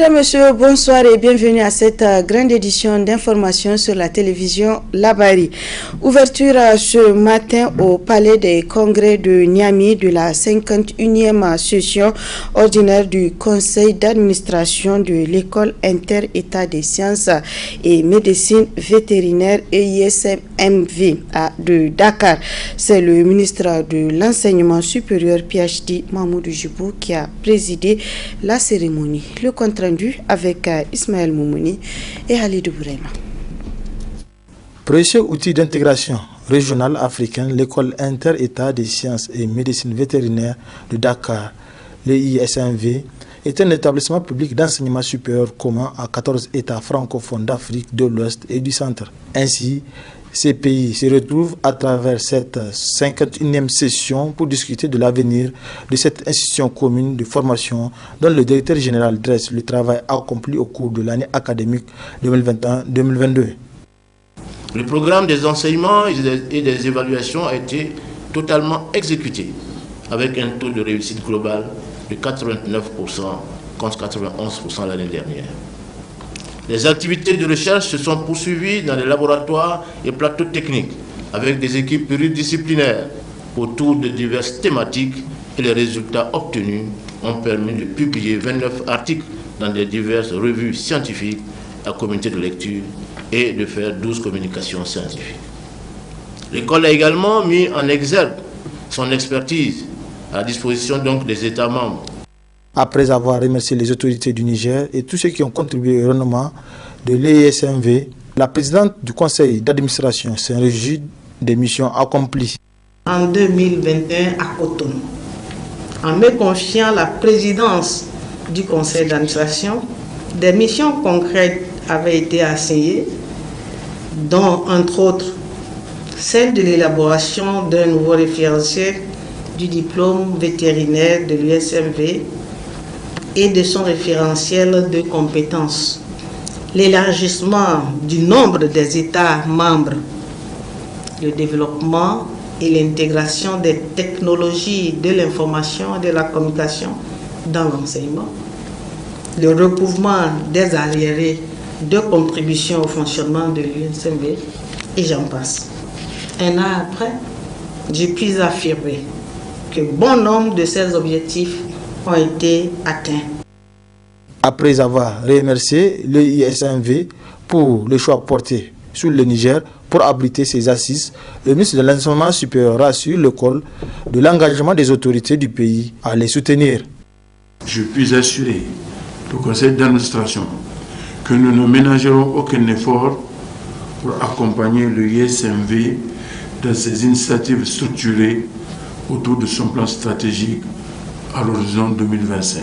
Mesdames, Messieurs, bonsoir et bienvenue à cette euh, grande édition d'information sur la télévision Labari. Ouverture euh, ce matin au Palais des Congrès de Niamey de la 51e session ordinaire du Conseil d'administration de l'École inter-État des sciences et médecine vétérinaire EISMV de Dakar. C'est le ministre de l'Enseignement supérieur PhD Mahmoud Jibou qui a présidé la cérémonie. Le rendu avec euh, Ismaël Moumouni et Ali Bourema. Précieux outil d'intégration régionale africaine, l'école inter-État des sciences et médecine vétérinaire de Dakar, l'ISMV, est un établissement public d'enseignement supérieur commun à 14 États francophones d'Afrique de l'Ouest et du Centre. Ainsi, ces pays se retrouvent à travers cette 51e session pour discuter de l'avenir de cette institution commune de formation dont le directeur général dresse le travail accompli au cours de l'année académique 2021-2022. Le programme des enseignements et des évaluations a été totalement exécuté avec un taux de réussite global de 89% contre 91% l'année dernière. Les activités de recherche se sont poursuivies dans les laboratoires et plateaux techniques avec des équipes pluridisciplinaires autour de diverses thématiques et les résultats obtenus ont permis de publier 29 articles dans des diverses revues scientifiques à communauté de lecture et de faire 12 communications scientifiques. L'école a également mis en exergue son expertise à la disposition donc des États membres après avoir remercié les autorités du Niger et tous ceux qui ont contribué au renommement de l'ESMV, la présidente du conseil d'administration réjouie des missions accomplies. En 2021 à Cotonou, en me confiant la présidence du conseil d'administration, des missions concrètes avaient été assignées, dont entre autres celle de l'élaboration d'un nouveau référentiel du diplôme vétérinaire de l'USMV et de son référentiel de compétences. L'élargissement du nombre des États membres, le développement et l'intégration des technologies de l'information et de la communication dans l'enseignement, le recouvrement des arriérés de contribution au fonctionnement de l'UNCB, et j'en passe. Un an après, je puis affirmer que bon nombre de ces objectifs ont été atteints. Après avoir remercié le ISMV pour le choix porté sur le Niger pour abriter ses assises, le ministre de l'Enseignement supérieur rassure l'école de l'engagement des autorités du pays à les soutenir. Je puis assurer le conseil d'administration que nous ne ménagerons aucun effort pour accompagner le ISMV dans ses initiatives structurées autour de son plan stratégique à l'horizon 2025.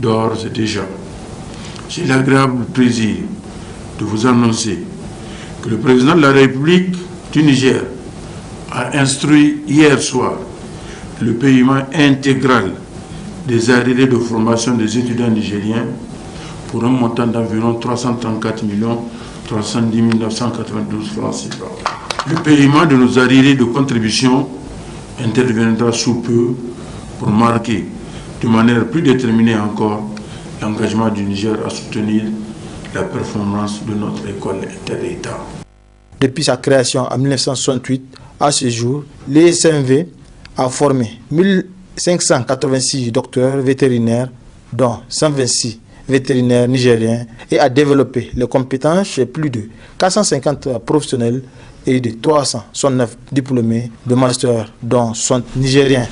D'ores et déjà, j'ai l'agréable plaisir de vous annoncer que le président de la République du Niger a instruit hier soir le paiement intégral des arriérés de formation des étudiants nigériens pour un montant d'environ 334 310 992 francs. Le paiement de nos arriérés de contribution interviendra sous peu pour marquer de manière plus déterminée encore l'engagement du Niger à soutenir la performance de notre école inter-État. Depuis sa création en 1968 à ce jour, l'ESMV a formé 1586 docteurs vétérinaires, dont 126 vétérinaires nigériens, et a développé les compétences chez plus de 450 professionnels et de 369 diplômés de master, dont 60 nigériens.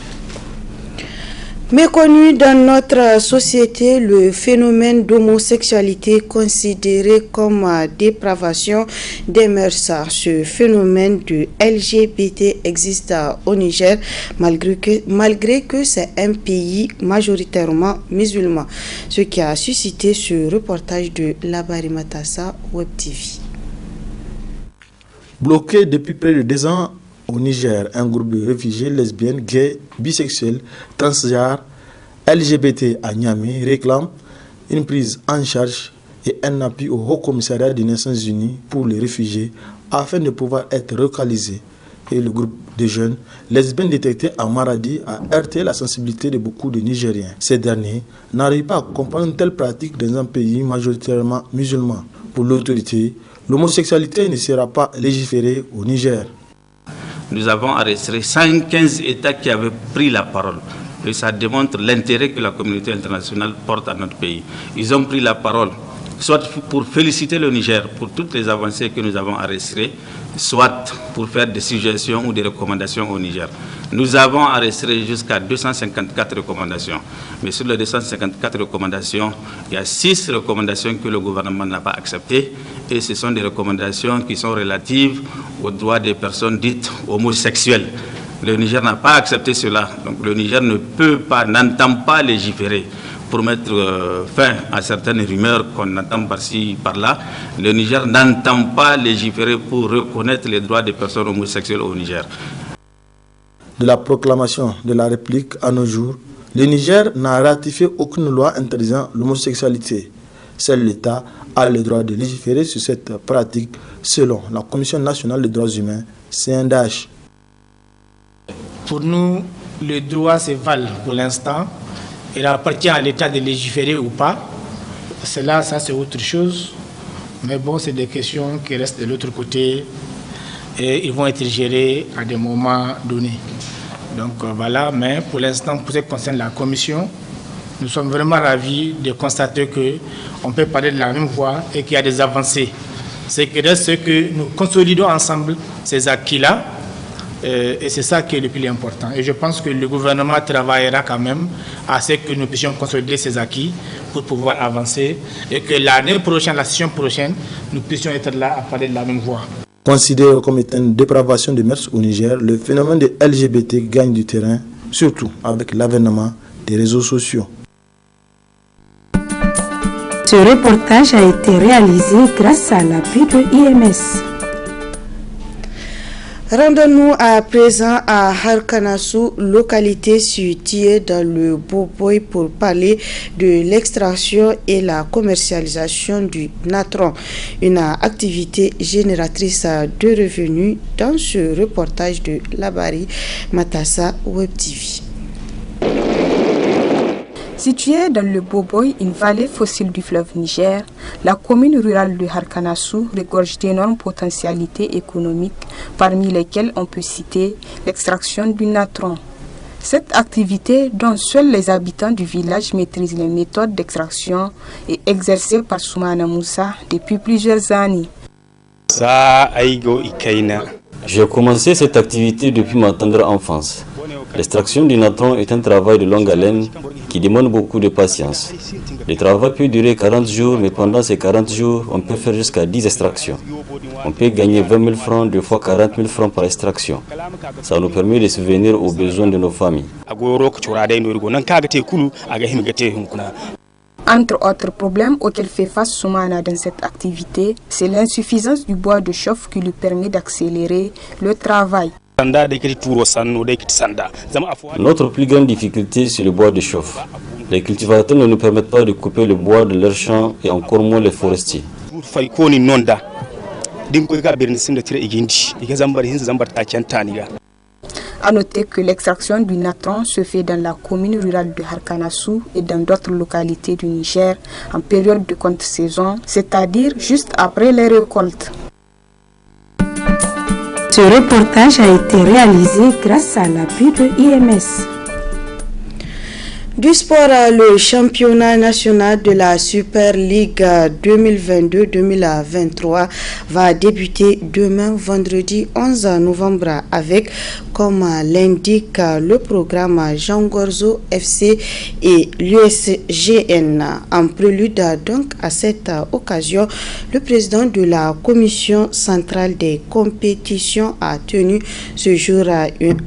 Méconnu dans notre société, le phénomène d'homosexualité considéré comme dépravation des mœurs. Ce phénomène de LGBT existe au Niger malgré que, c'est un pays majoritairement musulman, ce qui a suscité ce reportage de Labari Matassa Web TV. Bloqué depuis près de deux ans au Niger, un groupe de réfugiés lesbiennes, gays, bisexuels, transgenres, LGBT à Niamey réclame une prise en charge et un appui au Haut Commissariat des Nations Unies pour les réfugiés afin de pouvoir être localisés et le groupe de jeunes lesbiennes détectées à Maradi a heurté la sensibilité de beaucoup de Nigériens. Ces derniers n'arrivent pas à comprendre une telle pratique dans un pays majoritairement musulman. Pour l'autorité, l'homosexualité ne sera pas légiférée au Niger. Nous avons arrêté 115 États qui avaient pris la parole. Et ça démontre l'intérêt que la communauté internationale porte à notre pays. Ils ont pris la parole soit pour féliciter le Niger pour toutes les avancées que nous avons arrêtées, soit pour faire des suggestions ou des recommandations au Niger. Nous avons arrêté jusqu'à 254 recommandations. Mais sur les 254 recommandations, il y a 6 recommandations que le gouvernement n'a pas acceptées. Et ce sont des recommandations qui sont relatives aux droits des personnes dites homosexuelles. Le Niger n'a pas accepté cela. Donc le Niger ne peut pas, n'entend pas légiférer pour mettre euh, fin à certaines rumeurs qu'on entend par-ci, par-là. Le Niger n'entend pas légiférer pour reconnaître les droits des personnes homosexuelles au Niger. De la proclamation de la République à nos jours, le Niger n'a ratifié aucune loi interdisant l'homosexualité. Seul l'État a le droit de légiférer sur cette pratique selon la Commission nationale des droits humains, CNDH. Pour nous, le droit s'évale pour l'instant il appartient à l'État de légiférer ou pas. Cela, ça c'est autre chose. Mais bon, c'est des questions qui restent de l'autre côté et ils vont être gérés à des moments donnés. Donc euh, voilà, mais pour l'instant, pour ce qui concerne la commission, nous sommes vraiment ravis de constater qu'on peut parler de la même voix et qu'il y a des avancées. C'est que nous consolidons ensemble ces acquis-là et c'est ça qui est le plus important. Et je pense que le gouvernement travaillera quand même à ce que nous puissions consolider ces acquis pour pouvoir avancer et que l'année prochaine, la session prochaine, nous puissions être là à parler de la même voix. Considéré comme étant une dépravation de mœurs au Niger, le phénomène de LGBT gagne du terrain, surtout avec l'avènement des réseaux sociaux. Ce reportage a été réalisé grâce à l'appui de IMS. Rendons-nous à présent à Harkanasu, localité située dans le Boboy pour parler de l'extraction et la commercialisation du natron, une activité génératrice de revenus dans ce reportage de Labari Matassa Web TV. Située dans le Boboy, une vallée fossile du fleuve Niger, la commune rurale de Harkanasu regorge d'énormes potentialités économiques, parmi lesquelles on peut citer l'extraction du natron. Cette activité, dont seuls les habitants du village maîtrisent les méthodes d'extraction, est exercée par Soumana Moussa depuis plusieurs années. J'ai commencé cette activité depuis ma tendre enfance. L'extraction du natron est un travail de longue haleine qui demande beaucoup de patience. Le travail peut durer 40 jours, mais pendant ces 40 jours, on peut faire jusqu'à 10 extractions. On peut gagner 20 000 francs, deux fois 40 000 francs par extraction. Ça nous permet de subvenir aux besoins de nos familles. Entre autres problèmes auxquels fait face Soumana dans cette activité, c'est l'insuffisance du bois de chauffe qui lui permet d'accélérer le travail. Notre plus grande difficulté, c'est le bois de chauffe. Les cultivateurs ne nous permettent pas de couper le bois de leurs champs et encore moins les forestiers. A noter que l'extraction du natron se fait dans la commune rurale de Harkanasu et dans d'autres localités du Niger en période de contre-saison, c'est-à-dire juste après les récoltes. Ce reportage a été réalisé grâce à l'appui de IMS. Du sport, le championnat national de la Super League 2022-2023 va débuter demain vendredi 11 novembre avec, comme l'indique le programme Jean Gorzo FC et l'USGN. En prélude donc à cette occasion, le président de la commission centrale des compétitions a tenu ce jour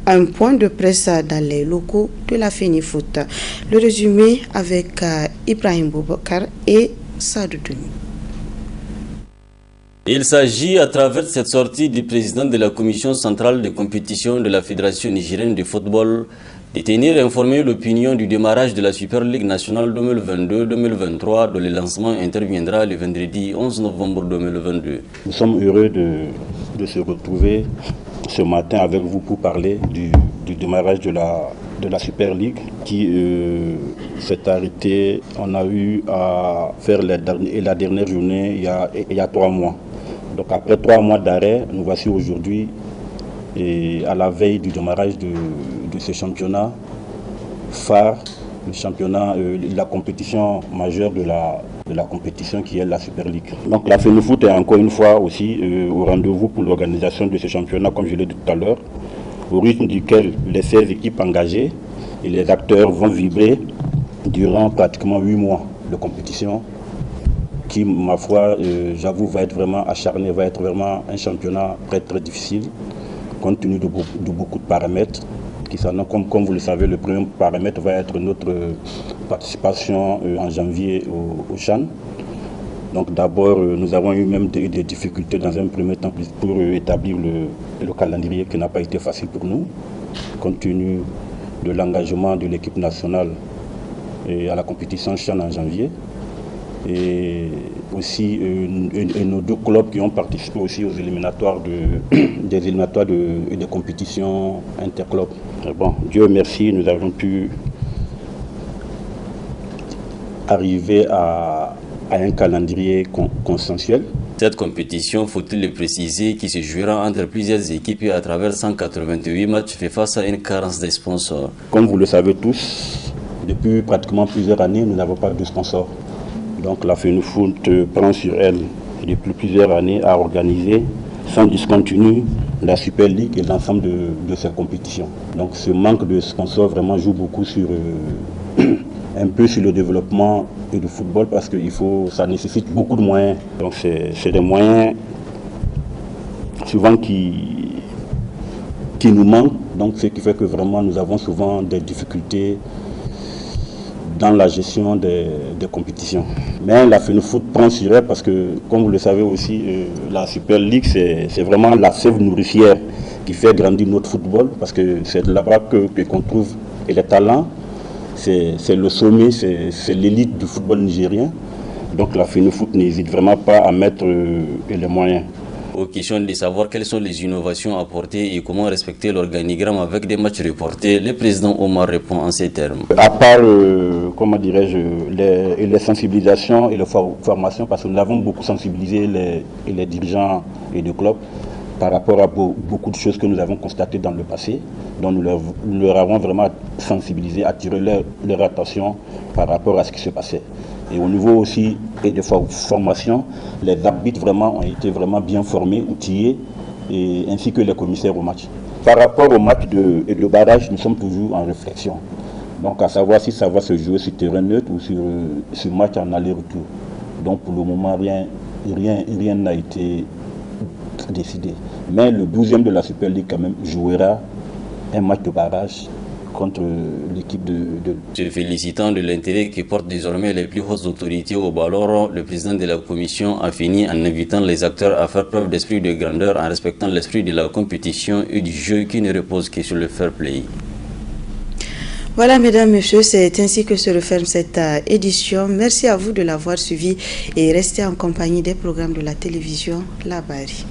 un point de presse dans les locaux de la. Le résumé avec euh, Ibrahim Boubacar et Sadoudouni. Il s'agit à travers cette sortie du président de la commission centrale de compétition de la Fédération nigérienne de football de tenir informer l'opinion du démarrage de la Super League nationale 2022-2023 dont le lancement interviendra le vendredi 11 novembre 2022. Nous sommes heureux de, de se retrouver ce matin avec vous pour parler du, démarrage de la, de la Super League qui euh, s'est arrêté. On a eu à faire la, dernière journée il y, a, trois mois. Donc après trois mois d'arrêt, nous voici aujourd'hui à la veille du démarrage de, ce championnat phare, le championnat, euh, la compétition majeure de la, compétition qui est la Super League. Donc la FENIFOOT est encore une fois aussi euh, au rendez-vous pour l'organisation de ce championnat, comme je l'ai dit tout à l'heure, au rythme duquel les 16 équipes engagées et les acteurs vont vibrer durant pratiquement 8 mois de compétition qui, ma foi, euh, j'avoue, va être vraiment acharné, va être vraiment un championnat très très difficile, compte tenu de, beaucoup de paramètres. Qui comme, comme vous le savez, le premier paramètre va être notre participation euh, en janvier au, Chan. Donc d'abord, euh, nous avons eu même des, difficultés dans un premier temps pour euh, établir le, calendrier qui n'a pas été facile pour nous, compte tenu de l'engagement de l'équipe nationale à la compétition Chan en janvier. Et aussi nos deux clubs qui ont participé aussi aux éliminatoires de, des éliminatoires de, compétitions interclubs. Bon, Dieu merci, nous avons pu arriver à, un calendrier consensuel. Cette compétition, faut-il le préciser, qui se jouera entre plusieurs équipes à travers 188 matchs, fait face à une carence de sponsors. Comme vous le savez tous, depuis pratiquement plusieurs années, nous n'avons pas de sponsors. Donc la FENUFOOT prend sur elle depuis plusieurs années à organiser sans discontinu la Super League et l'ensemble de, de ces compétitions. Donc ce manque de sponsors vraiment joue beaucoup sur, euh, un peu sur le développement du football parce que faut, ça nécessite beaucoup de moyens. Donc c'est des moyens souvent qui, qui nous manquent. Donc ce qui fait que vraiment nous avons souvent des difficultés dans la gestion des, compétitions. Mais la FENUFOOT prend sur elle parce que, comme vous le savez aussi, euh, la Super League, c'est vraiment la sève nourricière qui fait grandir notre football parce que c'est là-bas qu'on trouve les talents c'est le sommet, c'est l'élite du football nigérien. Donc la FENIFOOT n'hésite vraiment pas à mettre euh, les moyens. Aux questions de savoir quelles sont les innovations apportées et comment respecter l'organigramme avec des matchs reportés, le président Omar répond en ces termes. À part, euh, comment dirais-je, les, sensibilisations et les formations, parce que nous avons beaucoup sensibilisé les, les dirigeants et les clubs, par rapport à beaucoup de choses que nous avons constatées dans le passé, dont nous leur, avons vraiment sensibilisé, attiré leur, attention par rapport à ce qui se passait. Et au niveau aussi de formation, les arbitres vraiment ont été vraiment bien formés, outillés, et, ainsi que les commissaires au match. Par rapport au match de, de barrage, nous sommes toujours en réflexion. Donc à savoir si ça va se jouer sur terrain neutre ou sur, sur match en aller-retour. Donc pour le moment, rien n'a rien, été décidé. Mais le 12e de la Super League quand même jouera un match de barrage contre l'équipe de, de... Se félicitant de l'intérêt qui portent désormais les plus hautes autorités au ballon, le président de la commission a fini en invitant les acteurs à faire preuve d'esprit de grandeur en respectant l'esprit de la compétition et du jeu qui ne repose que sur le fair play. Voilà, mesdames, messieurs, c'est ainsi que se referme cette euh, édition. Merci à vous de l'avoir suivi et restez en compagnie des programmes de la télévision La Barre.